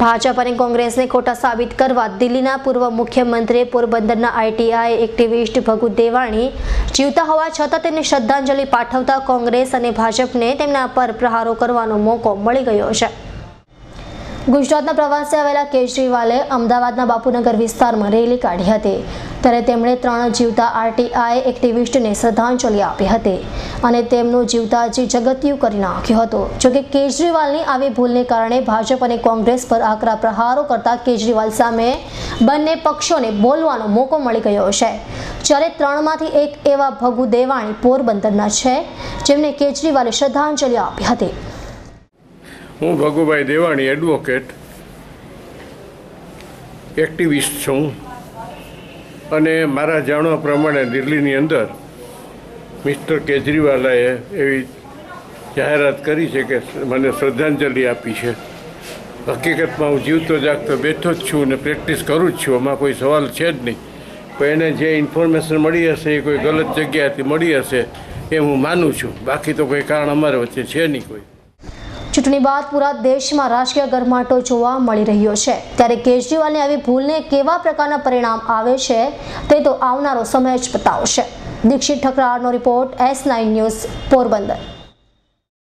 ભાજપ અને કોંગ્રેસને ખોટા સાબિત કરવા દિલ્હીના પૂર્વ મુખ્યમંત્રી પોરબંદરના આઈટીઆઈ એક્ટિવિસ્ટ ભગુ દેવાણી જીવતા હોવા છતાં તેમને શ્રદ્ધાંજલિ પાઠવતા કોંગ્રેસ અને ભાજપને તેમના પર પ્રહારો કરવાનો મોકો મળી ગયો છે. ગુજરાતના પ્રવાસે આવેલા કેજરીવાલે અમદાવાદના બાપુનગર વિસ્તારમાં રેલી કાઢી હતી. ત્યારે તેમણે ત્રણ જીવતા આરટીઆઈ એક્ટિવિસ્ટને શ્રદ્ધાંજલિ આપી હતી અને તેમનું જીવતા જી જગત્યુ કરી નાખ્યું હતું. જોકે કેજરીવાલની આવી ભૂલને કારણે ભાજપ અને કોંગ્રેસ પર આકરા પ્રહારો કરતા કેજરીવાલ સામે બંને પક્ષોને બોલવાનો મોકો મળી ગયો છે. જ્યારે ત્રણમાંથી એક એવા ભગુ દેવાણી પોરબંદરના છે, જેમને કેજરીવાલે શ્રદ્ધાંજલિ આપી હતી. હું ભગુભાઈ દેવાણી એડવોકેટ એક્ટિવિસ્ટ છું અને મારા જાણવા પ્રમાણે દિલ્હીની અંદર મિસ્ટર કેજરીવાલાએ એવી જાહેરાત કરી છે કે મને શ્રદ્ધાંજલિ આપી છે. હકીકતમાં હું જીવતો જાગતો બેઠો જ છું અને પ્રેક્ટિસ કરું જ છું એમાં કોઈ સવાલ છે જ નહીં. પણ એને જે ઇન્ફોર્મેશન મળી હશે, એ કોઈ ગલત જગ્યાએથી મળી હશે, એ હું માનું છું. બાકી તો કોઈ કારણ અમારા વચ્ચે છે નહીં કોઈ. ચૂંટણી બાદ પૂરા દેશમાં રાજકીય ગરમાટો જોવા મળી રહ્યો છે. ત્યારે કેજરીવાલની આવી ભૂલને કેવા પ્રકારના પરિણામ આવે છે તે તો આવનારો સમય જ બતાવશે. Dixit ઠકરારનો report S nine news Porbandar.